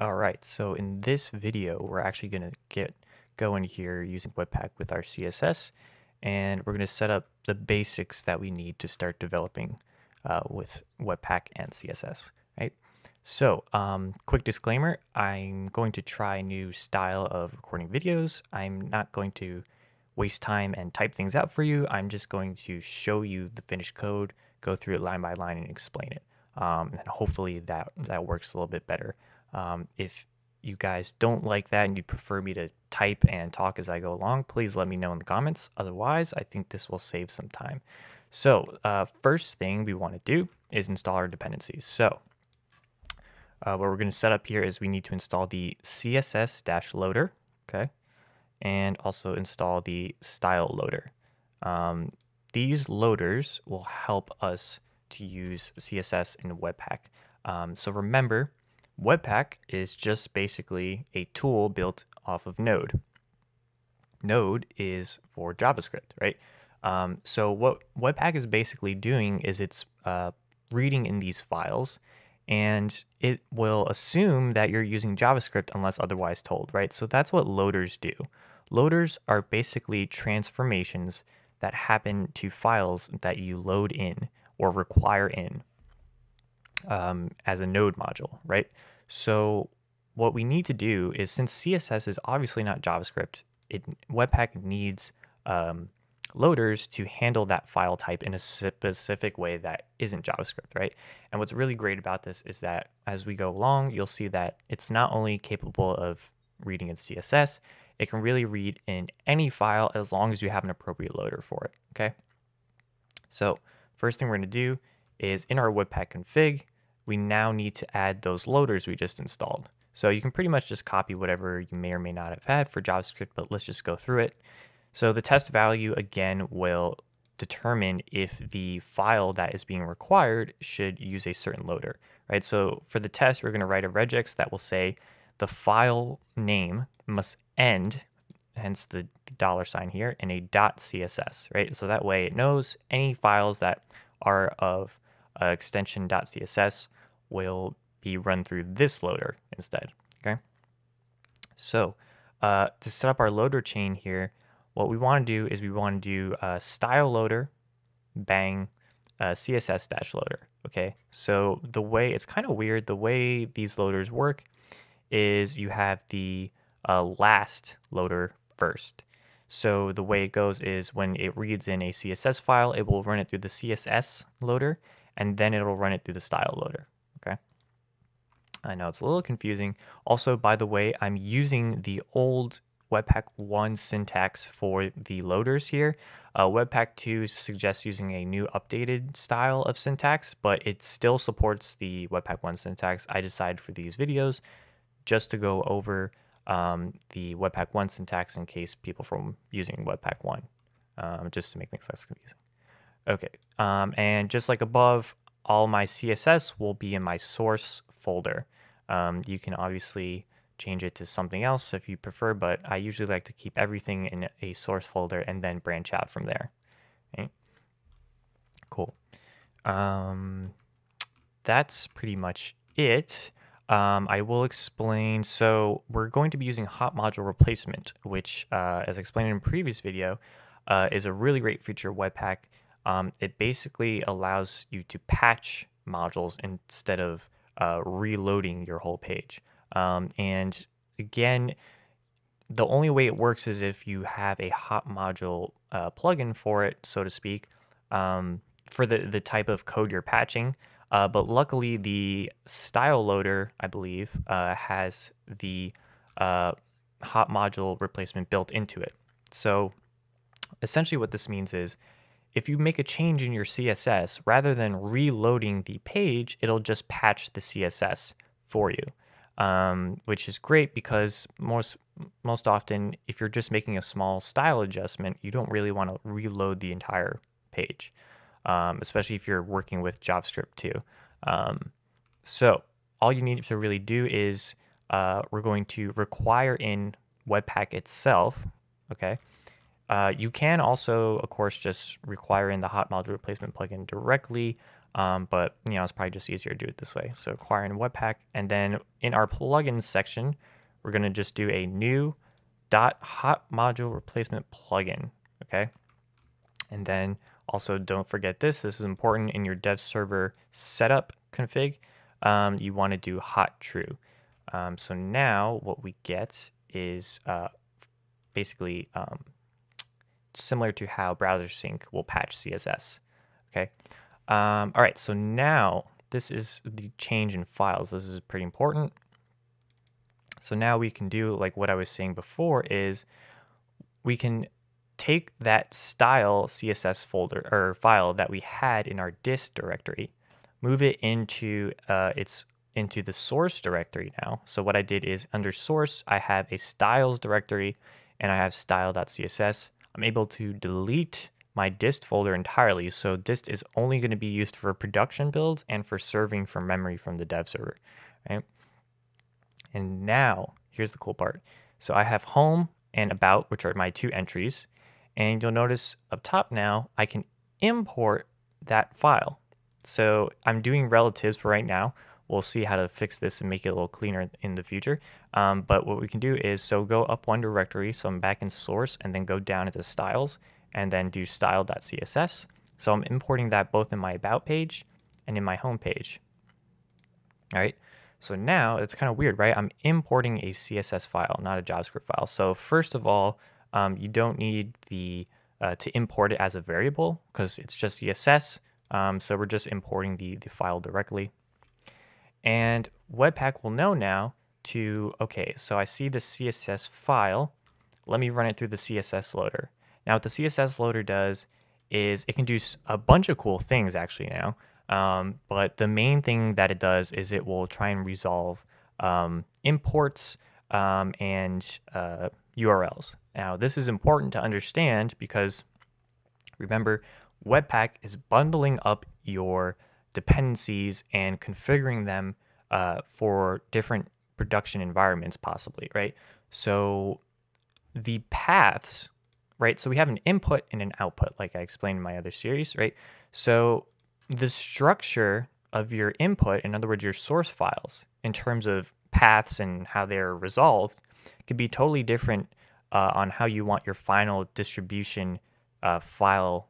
All right, so in this video, we're actually going to get going here using Webpack with our CSS, and we're going to set up the basics that we need to start developing uh, with Webpack and CSS, right? So, um, quick disclaimer, I'm going to try a new style of recording videos. I'm not going to waste time and type things out for you. I'm just going to show you the finished code, go through it line by line and explain it. Um, and hopefully that, that works a little bit better. Um, if you guys don't like that and you prefer me to type and talk as I go along, please let me know in the comments. Otherwise, I think this will save some time. So uh, first thing we want to do is install our dependencies. So uh, what we're going to set up here is we need to install the CSS-loader, okay, and also install the style loader. Um, these loaders will help us to use CSS in Webpack. Um, so remember, Webpack is just basically a tool built off of Node. Node is for JavaScript, right? Um, so what Webpack is basically doing is it's uh, reading in these files and it will assume that you're using JavaScript unless otherwise told, right? So that's what loaders do. Loaders are basically transformations that happen to files that you load in or require in um, as a node module, right? So what we need to do is since CSS is obviously not JavaScript, it Webpack needs um, loaders to handle that file type in a specific way that isn't JavaScript, right? And what's really great about this is that as we go along, you'll see that it's not only capable of reading in CSS, it can really read in any file as long as you have an appropriate loader for it, okay? So first thing we're gonna do is in our Webpack config, we now need to add those loaders we just installed. So you can pretty much just copy whatever you may or may not have had for JavaScript, but let's just go through it. So the test value again will determine if the file that is being required should use a certain loader, right? So for the test, we're gonna write a regex that will say the file name must end, hence the dollar sign here, in a .css, right? So that way it knows any files that are of uh, extension .css will be run through this loader instead, okay? So uh, to set up our loader chain here, what we want to do is we want to do a style loader, bang, CSS dash loader, okay? So the way, it's kind of weird, the way these loaders work is you have the uh, last loader first. So the way it goes is when it reads in a CSS file, it will run it through the CSS loader, and then it'll run it through the style loader? I know it's a little confusing. Also, by the way, I'm using the old Webpack 1 syntax for the loaders here. Uh, Webpack 2 suggests using a new updated style of syntax, but it still supports the Webpack 1 syntax. I decided for these videos just to go over um, the Webpack 1 syntax in case people from using Webpack 1, um, just to make things less confusing. Okay, um, and just like above, all my CSS will be in my source folder. Um, you can obviously change it to something else if you prefer, but I usually like to keep everything in a source folder and then branch out from there. Okay. Cool. Um, that's pretty much it. Um, I will explain. So we're going to be using hot module replacement, which, uh, as explained in a previous video, uh, is a really great feature of Webpack um, it basically allows you to patch modules instead of uh, reloading your whole page. Um, and again, the only way it works is if you have a hot module uh, plugin for it, so to speak, um, for the, the type of code you're patching. Uh, but luckily, the style loader, I believe, uh, has the uh, hot module replacement built into it. So essentially what this means is if you make a change in your CSS, rather than reloading the page, it'll just patch the CSS for you, um, which is great because most most often, if you're just making a small style adjustment, you don't really want to reload the entire page, um, especially if you're working with JavaScript too. Um, so all you need to really do is uh, we're going to require in Webpack itself, okay, uh, you can also, of course, just require in the hot module replacement plugin directly, Um, but you know, it's probably just easier to do it this way. So acquiring Webpack, and then in our plugins section, we're gonna just do a new dot hot module replacement plugin. Okay, and then also don't forget this. This is important in your dev server setup config. Um, you want to do hot true. Um, so now what we get is uh, basically um, similar to how browser sync will patch CSS. Okay. Um, all right. So now this is the change in files. This is pretty important. So now we can do like what I was saying before is we can take that style CSS folder or file that we had in our dist directory, move it into uh, its into the source directory now. So what I did is under source, I have a styles directory and I have style.css. I'm able to delete my dist folder entirely. So dist is only going to be used for production builds and for serving from memory from the dev server, right? And now here's the cool part. So I have home and about, which are my two entries. And you'll notice up top now, I can import that file. So I'm doing relatives for right now. We'll see how to fix this and make it a little cleaner in the future. Um, but what we can do is, so go up one directory, so I'm back in source, and then go down into styles, and then do style.css. So I'm importing that both in my about page and in my home page. All right. So now it's kind of weird, right? I'm importing a CSS file, not a JavaScript file. So first of all, um, you don't need the uh, to import it as a variable because it's just CSS. Um, so we're just importing the, the file directly. And Webpack will know now to, okay, so I see the CSS file. Let me run it through the CSS loader. Now what the CSS loader does is it can do a bunch of cool things actually now. Um, but the main thing that it does is it will try and resolve um, imports um, and uh, URLs. Now, this is important to understand because remember, Webpack is bundling up your dependencies and configuring them uh, for different production environments, possibly, right? So the paths, right? So we have an input and an output, like I explained in my other series, right? So the structure of your input, in other words, your source files, in terms of paths and how they're resolved, could be totally different uh, on how you want your final distribution uh, file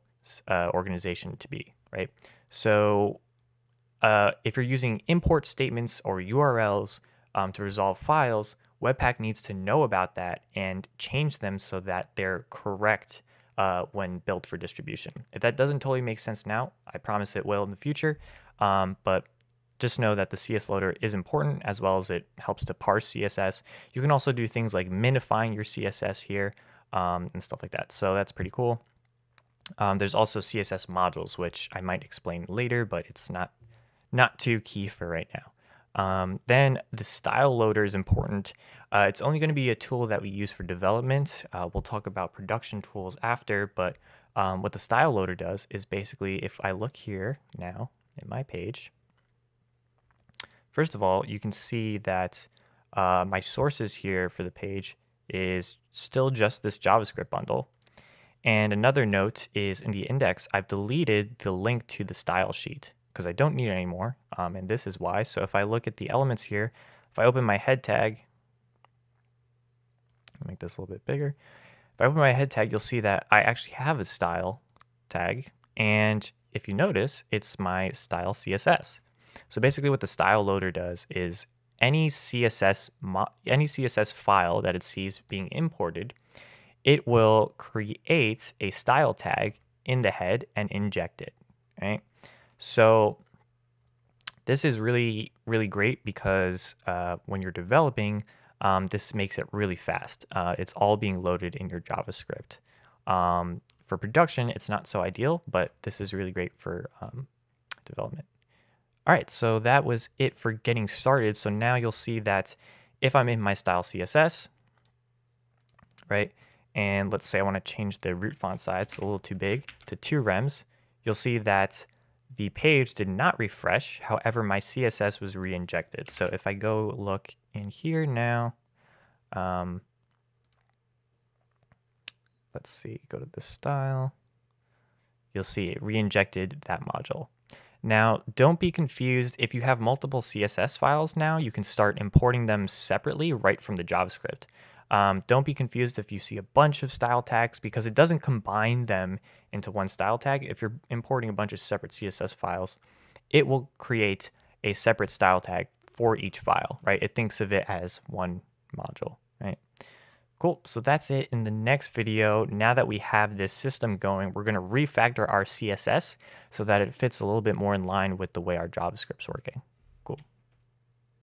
uh, organization to be, right? So uh, if you're using import statements or URLs um, to resolve files, Webpack needs to know about that and change them so that they're correct uh, when built for distribution. If that doesn't totally make sense now, I promise it will in the future. Um, but just know that the CSS loader is important as well as it helps to parse CSS. You can also do things like minifying your CSS here um, and stuff like that. So that's pretty cool. Um, there's also CSS modules, which I might explain later, but it's not not too key for right now. Um, then the style loader is important. Uh, it's only going to be a tool that we use for development. Uh, we'll talk about production tools after, but um, what the style loader does is basically if I look here now in my page, First of all, you can see that uh, my sources here for the page is still just this JavaScript bundle. And another note is in the index, I've deleted the link to the style sheet because I don't need it anymore. Um, and this is why. So if I look at the elements here, if I open my head tag, make this a little bit bigger. If I open my head tag, you'll see that I actually have a style tag. And if you notice, it's my style CSS. So basically what the style loader does is any CSS any CSS file that it sees being imported, it will create a style tag in the head and inject it, right? So this is really, really great because uh, when you're developing, um, this makes it really fast. Uh, it's all being loaded in your JavaScript. Um, for production, it's not so ideal, but this is really great for um, development. All right, so that was it for getting started. So now you'll see that if I'm in my style CSS, right, and let's say I want to change the root font size, it's a little too big, to two rems, you'll see that the page did not refresh. However, my CSS was re-injected. So if I go look in here now, um, let's see, go to the style, you'll see it re-injected that module. Now, don't be confused. If you have multiple CSS files now, you can start importing them separately right from the JavaScript. Um, don't be confused if you see a bunch of style tags because it doesn't combine them into one style tag. If you're importing a bunch of separate CSS files, it will create a separate style tag for each file, right? It thinks of it as one module, right? Cool, so that's it in the next video. Now that we have this system going, we're gonna refactor our CSS so that it fits a little bit more in line with the way our JavaScript's working.